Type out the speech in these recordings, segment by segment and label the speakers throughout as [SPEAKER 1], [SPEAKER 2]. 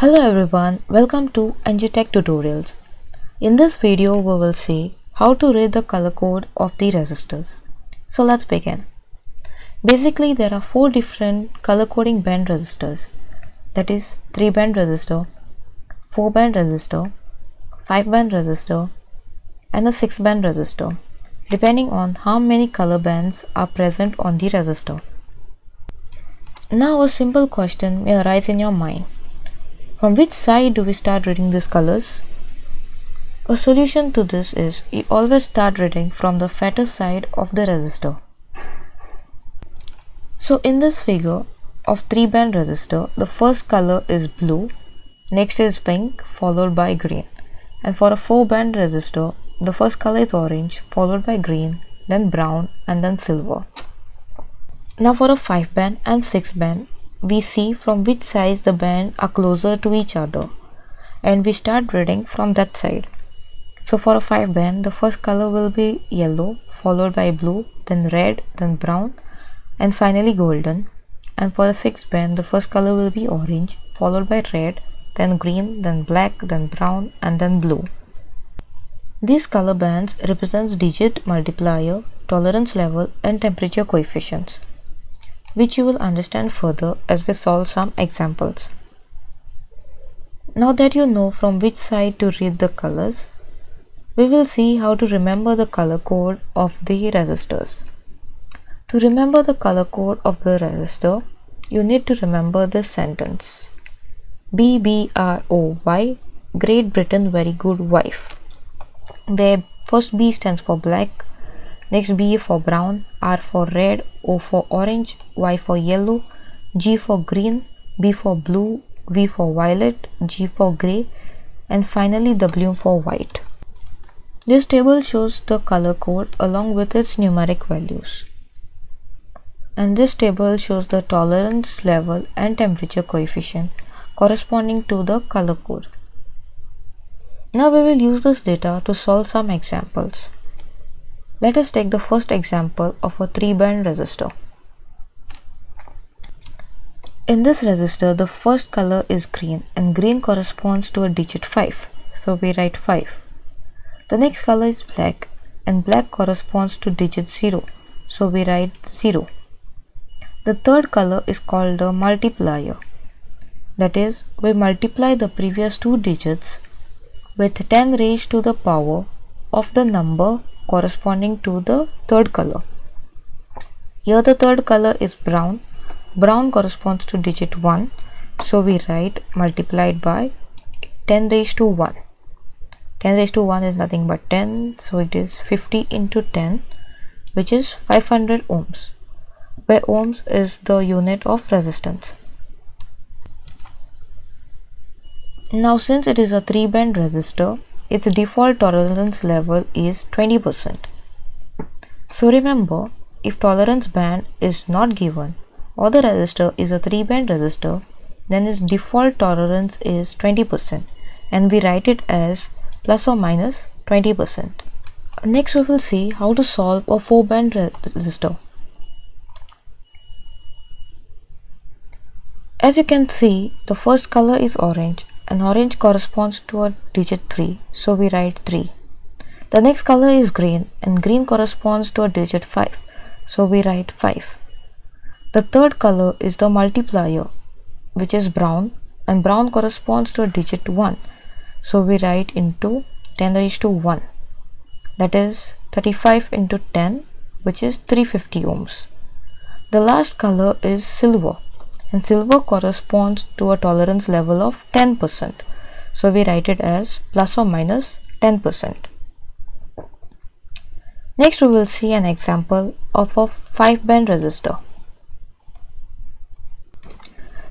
[SPEAKER 1] Hello everyone, welcome to EnggTech tutorials. In this video we will see how to read the color code of the resistors. So let's begin. Basically there are four different color coding band resistors that is 3 band resistor, 4 band resistor, 5 band resistor and a 6 band resistor depending on how many color bands are present on the resistor. Now a simple question may arise in your mind. From which side do we start reading these colors? A solution to this is you always start reading from the fatter side of the resistor. So in this figure of 3 band resistor, the first color is blue, next is pink followed by green. And for a 4 band resistor, the first color is orange followed by green, then brown and then silver. Now for a 5 band and 6 band, we see from which size the band are closer to each other and we start reading from that side. So for a 5 band, the first color will be yellow followed by blue, then red, then brown and finally golden. And for a 6 band, the first color will be orange followed by red, then green, then black, then brown and then blue. These color bands represents digit multiplier, tolerance level and temperature coefficients which you will understand further as we solve some examples. Now that you know from which side to read the colors, we will see how to remember the color code of the resistors. To remember the color code of the resistor, you need to remember this sentence. BBROY, Great Britain very good wife. Where first B stands for black, Next B for brown, R for red, O for orange, Y for yellow, G for green, B for blue, V for violet, G for grey and finally W for white. This table shows the color code along with its numeric values. And this table shows the tolerance level and temperature coefficient corresponding to the color code. Now we will use this data to solve some examples. Let us take the first example of a 3 band resistor. In this resistor, the first color is green and green corresponds to a digit 5. So we write 5. The next color is black and black corresponds to digit 0. So we write 0. The third color is called the multiplier. That is, we multiply the previous two digits with 10 raised to the power of the number corresponding to the third color. Here the third color is brown. Brown corresponds to digit 1. So we write multiplied by 10 raised to 1. 10 raised to 1 is nothing but 10. So it is 50 into 10 which is 500 ohms where ohms is the unit of resistance. Now since it is a 3 band resistor its default tolerance level is 20%. So remember, if tolerance band is not given or the resistor is a 3 band resistor, then its default tolerance is 20% and we write it as plus or minus 20%. Next we will see how to solve a 4 band resistor. As you can see, the first color is orange and orange corresponds to a digit 3 so we write 3 the next color is green and green corresponds to a digit 5 so we write 5 the third color is the multiplier which is brown and brown corresponds to a digit 1 so we write into 10 raised to 1 that is 35 into 10 which is 350 ohms. The last color is silver and silver corresponds to a tolerance level of 10%. So we write it as plus or minus 10%. Next we will see an example of a 5 band resistor.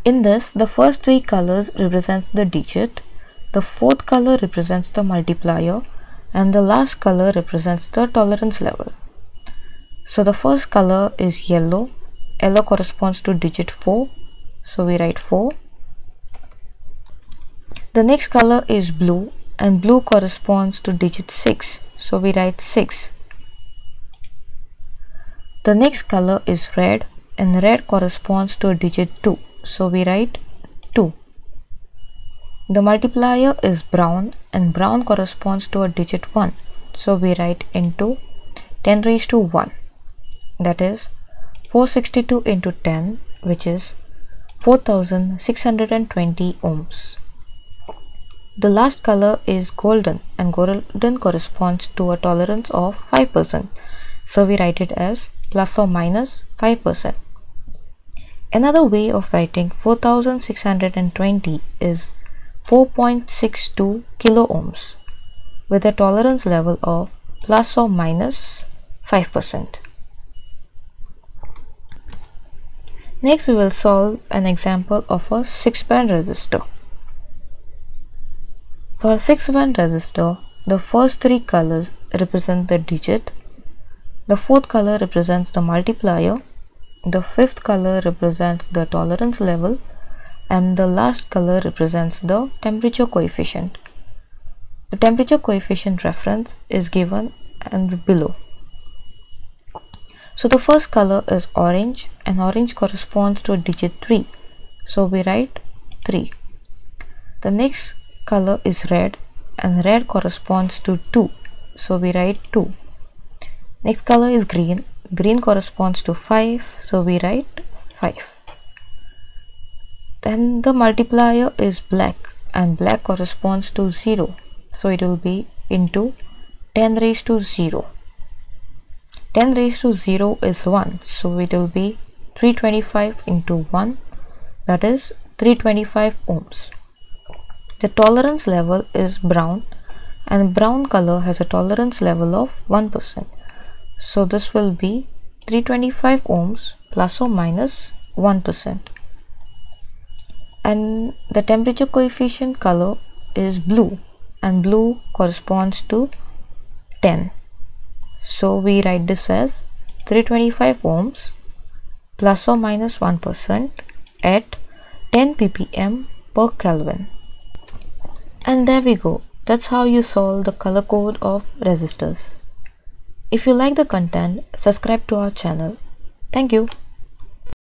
[SPEAKER 1] In this, the first three colors represents the digit, the fourth color represents the multiplier, and the last color represents the tolerance level. So the first color is yellow, yellow corresponds to digit 4, so we write 4 the next color is blue and blue corresponds to digit 6 so we write 6 the next color is red and red corresponds to digit 2 so we write 2 The multiplier is brown and brown corresponds to a digit 1. So we write into 10 raised to 1 that is 462 into 10 which is 4620 ohms. The last color is golden and golden corresponds to a tolerance of 5%. So we write it as plus or minus 5%. Another way of writing 4620 is 4.62 kilo ohms with a tolerance level of plus or minus 5%. Next we will solve an example of a 6 band resistor. For a 6 band resistor, the first three colors represent the digit, the fourth color represents the multiplier, the fifth color represents the tolerance level, and the last color represents the temperature coefficient. The temperature coefficient reference is given and below. So the first color is orange and orange corresponds to digit 3. So we write 3. The next color is red and red corresponds to 2. So we write 2. Next color is green. Green corresponds to 5. So we write 5. Then the multiplier is black and black corresponds to 0 so it will be into 10 raised to 0 10 raised to 0 is 1 so it will be 325 into 1 that is 325 ohms. The tolerance level is brown and brown color has a tolerance level of 1% so this will be 325 ohms plus or minus 1 and the temperature coefficient color is blue and blue corresponds to 10 so we write this as 325 ohms plus or minus 1 at 10 ppm per kelvin. And there we go. That's how you solve the color code of resistors. If you like the content subscribe to our channel. Thank you